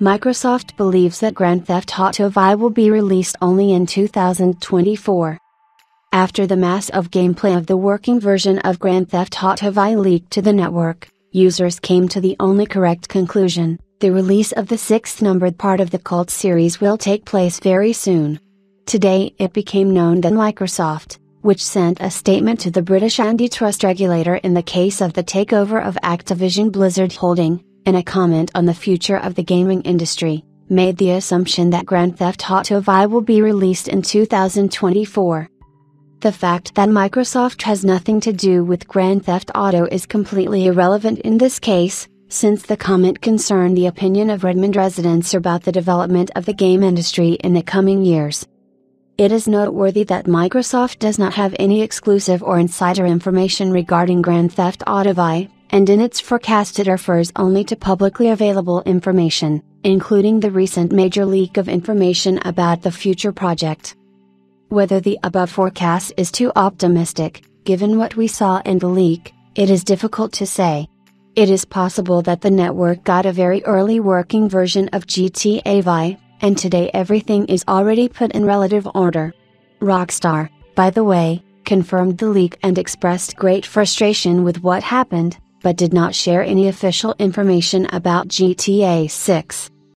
Microsoft believes that Grand Theft Auto V will be released only in 2024. After the mass of gameplay of the working version of Grand Theft Auto V leaked to the network, users came to the only correct conclusion the release of the sixth numbered part of the Cult series will take place very soon. Today it became known that Microsoft, which sent a statement to the British antitrust regulator in the case of the takeover of Activision Blizzard Holding, in a comment on the future of the gaming industry, made the assumption that Grand Theft Auto V will be released in 2024. The fact that Microsoft has nothing to do with Grand Theft Auto is completely irrelevant in this case, since the comment concerned the opinion of Redmond residents about the development of the game industry in the coming years. It is noteworthy that Microsoft does not have any exclusive or insider information regarding Grand Theft Auto V, and in its forecast it refers only to publicly available information, including the recent major leak of information about the future project. Whether the above forecast is too optimistic, given what we saw in the leak, it is difficult to say. It is possible that the network got a very early working version of GTA V, and today everything is already put in relative order. Rockstar, by the way, confirmed the leak and expressed great frustration with what happened, but did not share any official information about GTA 6.